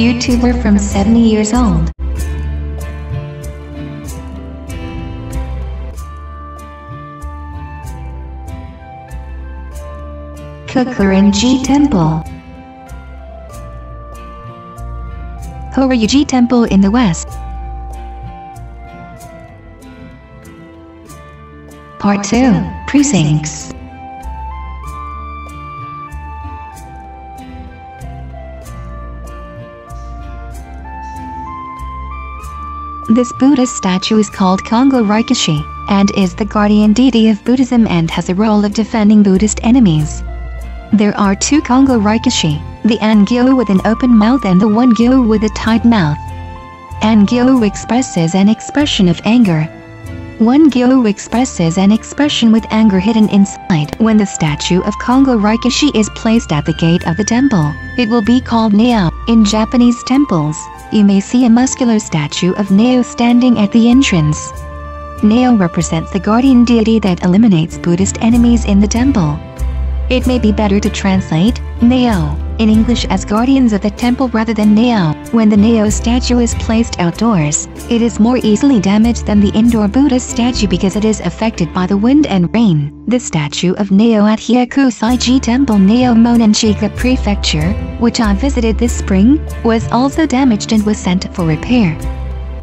YouTuber from 70 years old. Kakurinji Temple. Horyuji Temple in the west. Part 2 Precincts This Buddhist statue is called Kongo Rikishi, and is the guardian deity of Buddhism and has a role of defending Buddhist enemies. There are two Kongo Rikishi, the Angyo with an open mouth and the one Gyo with a tight mouth. Angyo expresses an expression of anger. One Gyo expresses an expression with anger hidden inside. When the statue of Kongo Rikishi is placed at the gate of the temple, it will be called Nio. In Japanese temples, you may see a muscular statue of Nio standing at the entrance. Nio represents the guardian deity that eliminates Buddhist enemies in the temple. It may be better to translate Nio in English as guardians of the temple rather than Nio. When the Nio statue is placed outdoors, it is more easily damaged than the indoor Buddha statue because it is affected by the wind and rain. The statue of Nio at Hyakusaiji Temple Nao Monenchika Prefecture, which I visited this spring, was also damaged and was sent for repair.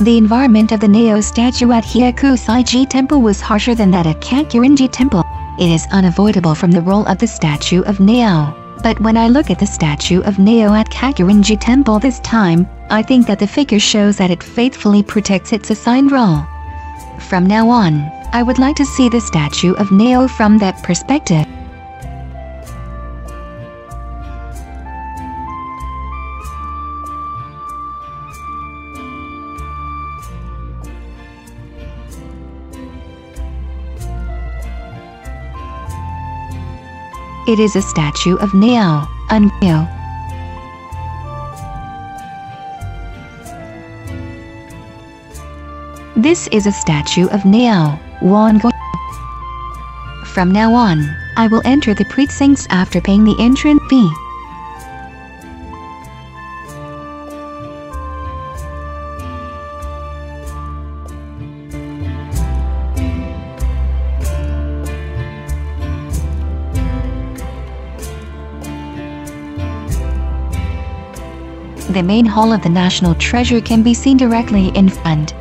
The environment of the Nio statue at Hyakusaiji Temple was harsher than that at Kakurinji Temple. It is unavoidable from the role of the statue of Nio. But when I look at the statue of Nio at Kakurinji Temple this time, I think that the figure shows that it faithfully protects its assigned role. From now on, I would like to see the statue of Nio from that perspective. It is a statue of Nio, Unyo. This is a statue of Nio, Wango. From now on, I will enter the precincts after paying the entrance fee. The main hall of the National Treasure can be seen directly in front.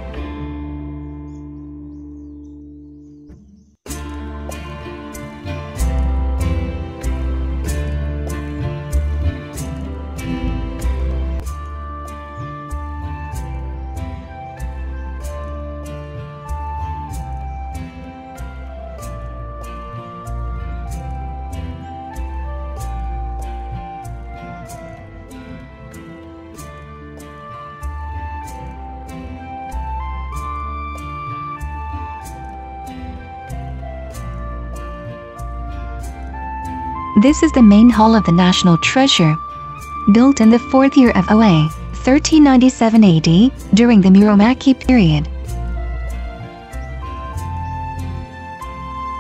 This is the main hall of the National Treasure. Built in the fourth year of Oei, 1397 AD, during the Muromachi period.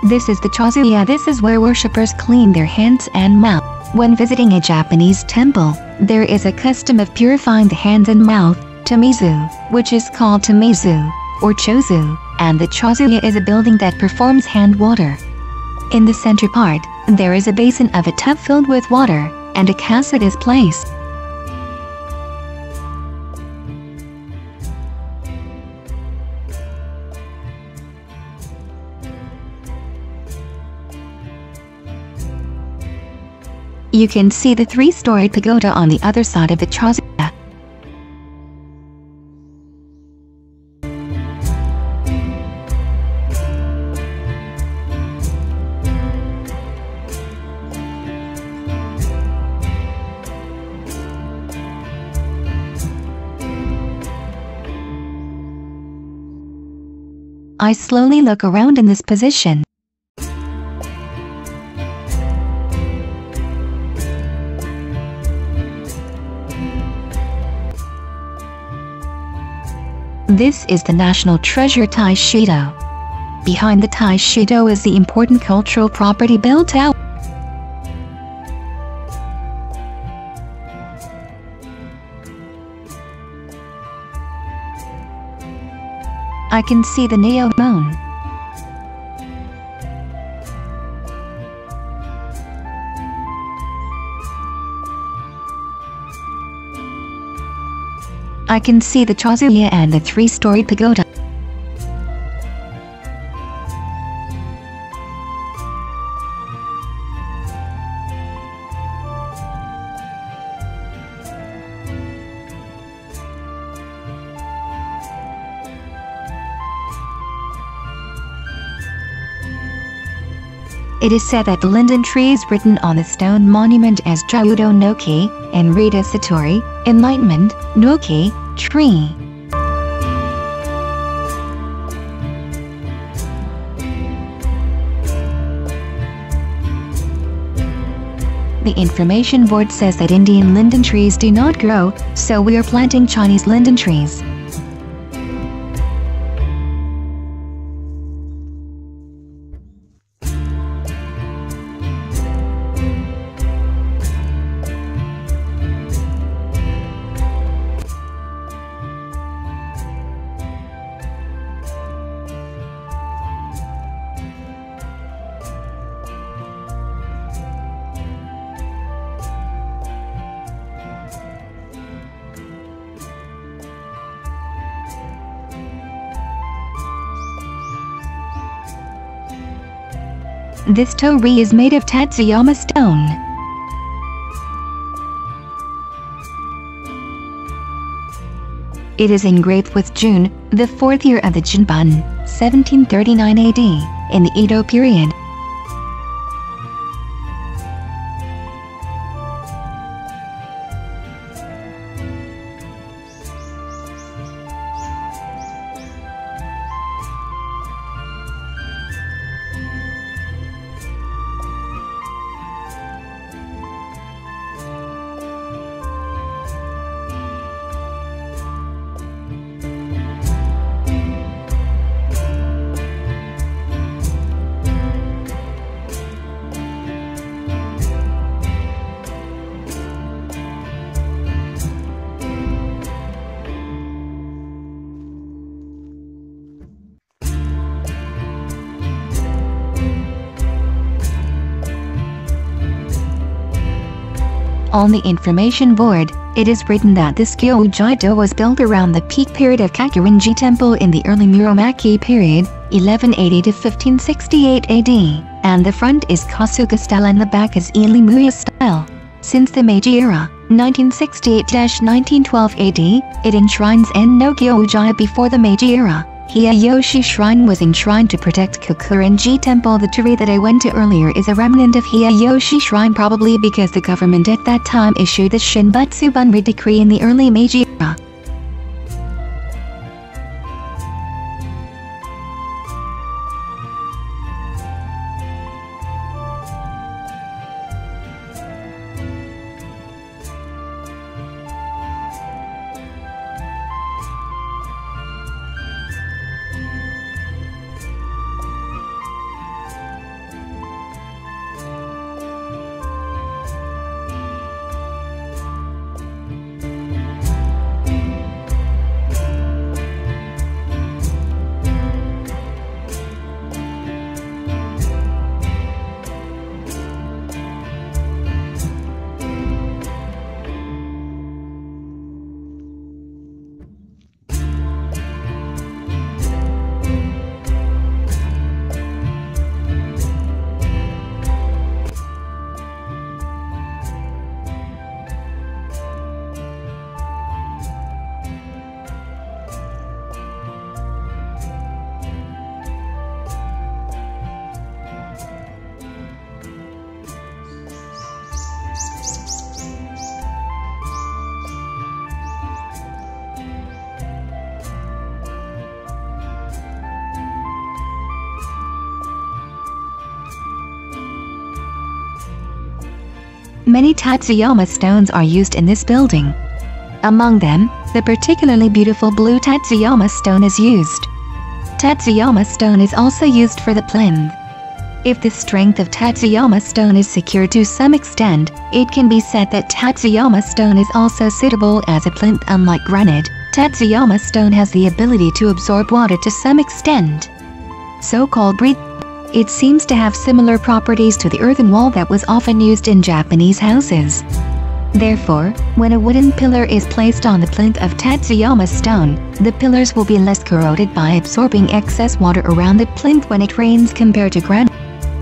This is the Chozuya. This is where worshippers clean their hands and mouth. When visiting a Japanese temple, there is a custom of purifying the hands and mouth, tamizu, which is called tamizu, or chozu, and the chozuya is a building that performs hand water. In the center part, there is a basin of a tub filled with water, and a cassette is placed. You can see the three-storied pagoda on the other side of the chozuya. I slowly look around in this position. This is the National Treasure Taishido. Behind the Taishido is the important cultural property bell tower. I can see the Neo moon. I can see the Chozuya and the three-story pagoda. It is said that the linden tree is written on the stone monument as Jaudo no Ki, and Rita Satori, Enlightenment, no Ki, tree. The information board says that Indian linden trees do not grow, so we are planting Chinese linden trees. This torii is made of Tatsuyama stone. It is engraved with June, the fourth year of the Genbun, 1739 AD, in the Edo period. On the information board, it is written that this Gyoji-do was built around the peak period of Kakurinji Temple in the early Muromachi period, 1180 to 1568 AD, and the front is Kasuga style and the back is Irimoya style. Since the Meiji era, 1968-1912 AD, it enshrines En no Gyoji before the Meiji era. Hiyoshi Shrine was enshrined to protect Kakurinji Temple. The tree that I went to earlier is a remnant of Hiyoshi Shrine probably because the government at that time issued the Shinbutsu Bunri decree in the early Meiji era. Many Tatsuyama stones are used in this building. Among them, the particularly beautiful blue Tatsuyama stone is used. Tatsuyama stone is also used for the plinth. If the strength of Tatsuyama stone is secured to some extent, it can be said that Tatsuyama stone is also suitable as a plinth unlike granite, Tatsuyama stone has the ability to absorb water to some extent. So-called breathe. It seems to have similar properties to the earthen wall that was often used in Japanese houses. Therefore, when a wooden pillar is placed on the plinth of Tatsuyama stone, the pillars will be less corroded by absorbing excess water around the plinth when it rains compared to granite.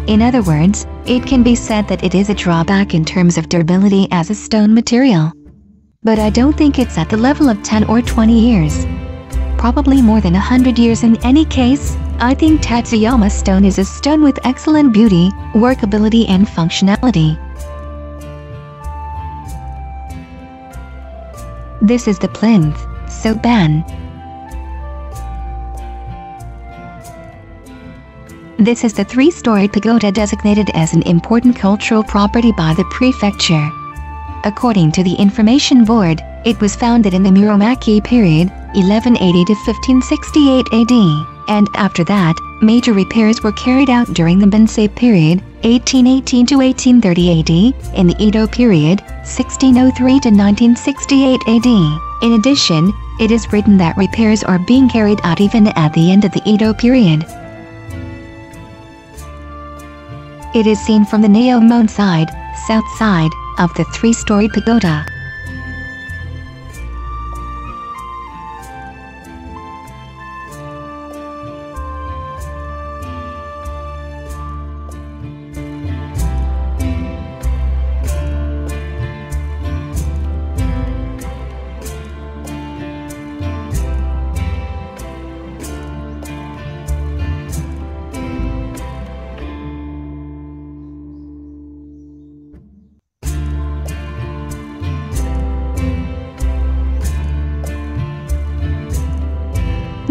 In other words, it can be said that it is a drawback in terms of durability as a stone material. But I don't think it's at the level of 10 or 20 years. Probably more than 100 years in any case, I think Tatsuyama stone is a stone with excellent beauty, workability and functionality. This is the plinth, Soban. This is the three-storied pagoda designated as an important cultural property by the prefecture. According to the information board, it was founded in the Muromachi period, 1180 to 1568 AD, and after that, major repairs were carried out during the Bunsei period, 1818 to 1830 AD, in the Edo period, 1603 to 1968 AD. In addition, it is written that repairs are being carried out even at the end of the Edo period. It is seen from the Niomon side, south side, of the three-story pagoda.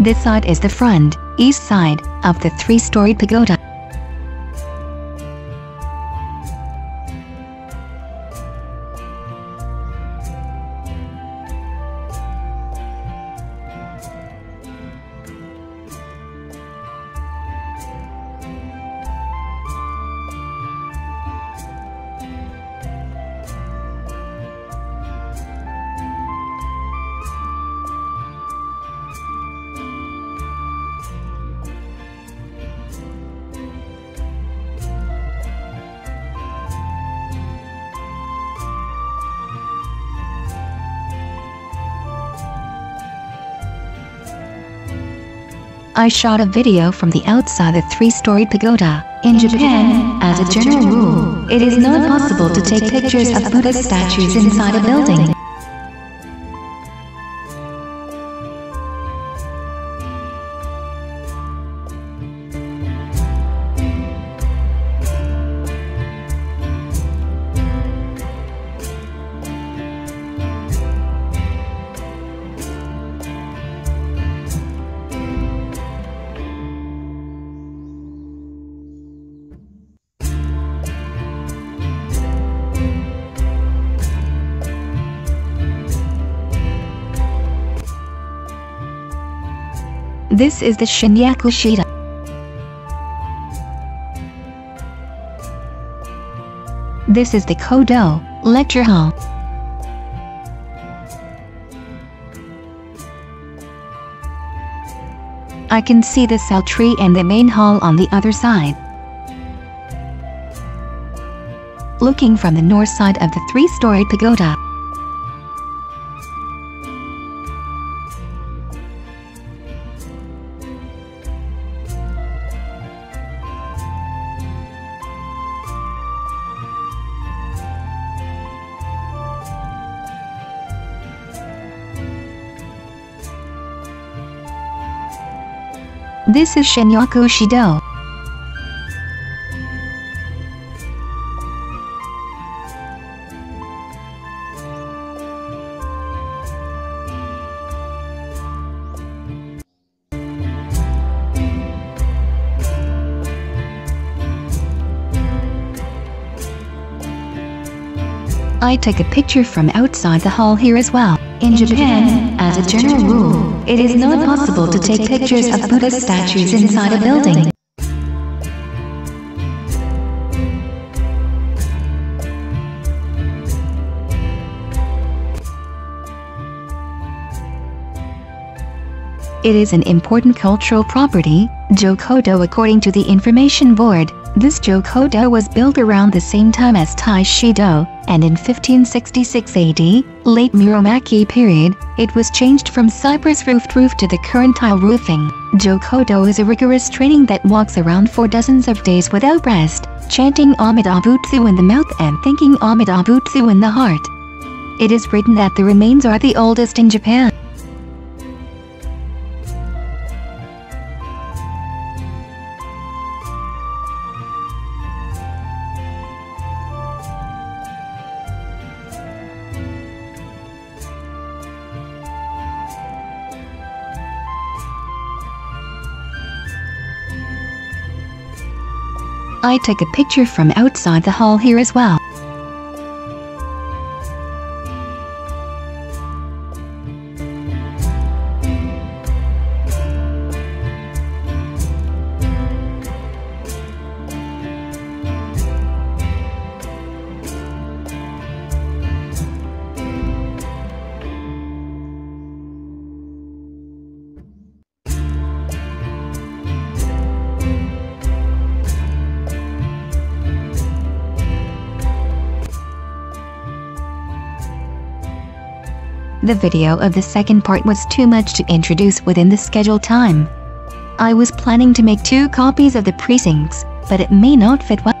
This side is the front, east side, of the three-storied pagoda. I shot a video from the outside of the three-story pagoda. In Japan, as a general rule, it is not possible to take pictures of Buddha statues inside a building. This is the Shinyaku Shido. This is the Kodo lecture hall. I can see the cell tree and the main hall on the other side. Looking from the north side of the three-story pagoda, This is Shinyaku Shido. I take a picture from outside the hall here as well. In Japan, as a general rule, it is not possible to take pictures of Buddha statues inside a building. It is an important cultural property, Jogyodo according to the information board. This Jogyodo was built around the same time as Taishido, and in 1566 AD, late Muromachi period, it was changed from cypress-roofed roof to the current tile roofing. Jogyodo is a rigorous training that walks around for dozens of days without rest, chanting Amida Butsu in the mouth and thinking Amida Butsu in the heart. It is written that the remains are the oldest in Japan. I took a picture from outside the hall here as well. The video of the second part was too much to introduce within the scheduled time. I was planning to make two copies of the precincts, but it may not fit well.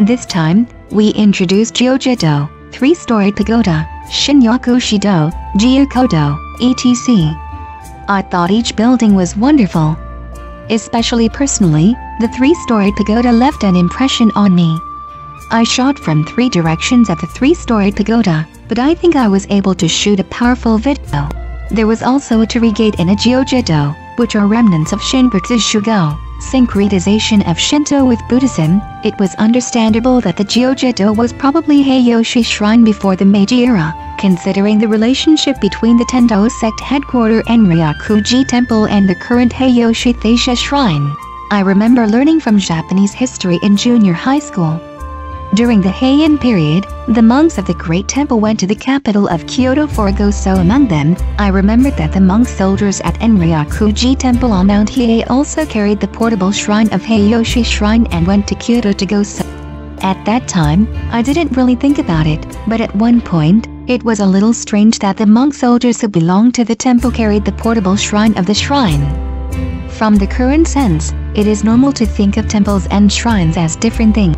This time, we introduced Gyojido, three-storied pagoda, Shinyaku Shido, Jogyodo, etc. I thought each building was wonderful. Especially personally, the three-storied pagoda left an impression on me. I shot from three directions at the three-storied pagoda, but I think I was able to shoot a powerful video. There was also a Torii Gate and a Gyojido, which are remnants of Shinbutsu Shugo, syncretization of Shinto with Buddhism. It was understandable that the Gyojido was probably Hiyoshi Shrine before the Meiji era, considering the relationship between the Tendai sect headquarter Enryakuji Temple and the current Hiyoshi Taisha Shrine. I remember learning from Japanese history in junior high school. During the Heian period, the monks of the Great Temple went to the capital of Kyoto for a among them, I remembered that the monk soldiers at Enryakuji Temple on Mount Hiei also carried the portable shrine of Hiyoshi Shrine and went to Kyoto to go so. At that time, I didn't really think about it, but at one point, it was a little strange that the monk soldiers who belonged to the temple carried the portable shrine of the shrine. From the current sense, it is normal to think of temples and shrines as different things.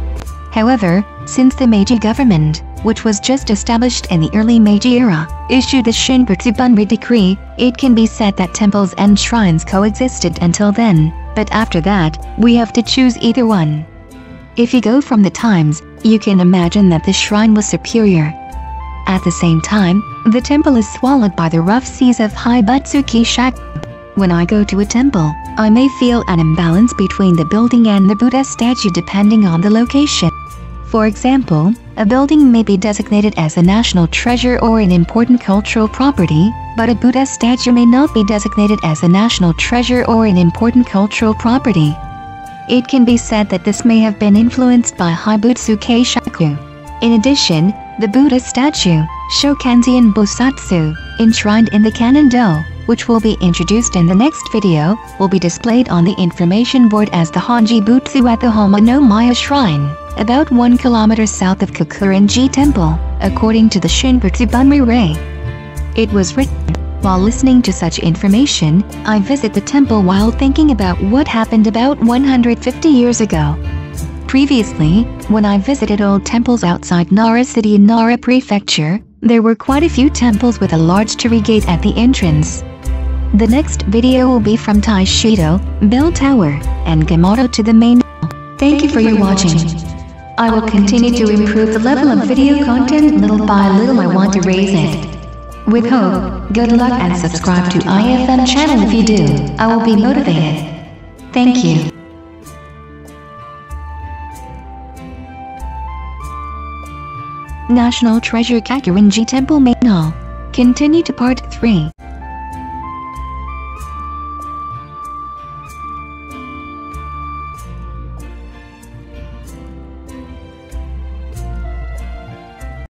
However, since the Meiji government, which was just established in the early Meiji era, issued the Shinbutsu Bunri decree, it can be said that temples and shrines coexisted until then, but after that, we have to choose either one. If you go from the times, you can imagine that the shrine was superior. At the same time, the temple is swallowed by the rough seas of Haibutsu Kishaku. When I go to a temple, I may feel an imbalance between the building and the Buddha statue depending on the location. For example, a building may be designated as a national treasure or an important cultural property, but a Buddha statue may not be designated as a national treasure or an important cultural property. It can be said that this may have been influenced by Haibutsu Kishaku. In addition, the Buddha statue, Shokanzan Bosatsu, enshrined in the Kannon-do, which will be introduced in the next video, will be displayed on the information board as the Honji Butsu at the Homonomiya Shrine about 1 kilometer south of Kakurinji Temple, according to the Shinbutsu Bunri Rei. It was written, while listening to such information, I visit the temple while thinking about what happened about 150 years ago. Previously, when I visited old temples outside Nara City in Nara Prefecture, there were quite a few temples with a large torii gate at the entrance. The next video will be from Taishido, Bell Tower, and Gomado to the main. Thank, Thank you for your watching. watching. I will continue to improve the level of video content little by little I want to raise it. With hope, good luck and subscribe to IFM channel if you do, I will be motivated. Thank you. National Treasure Kakurinji Temple Main Hall. Continue to part 3.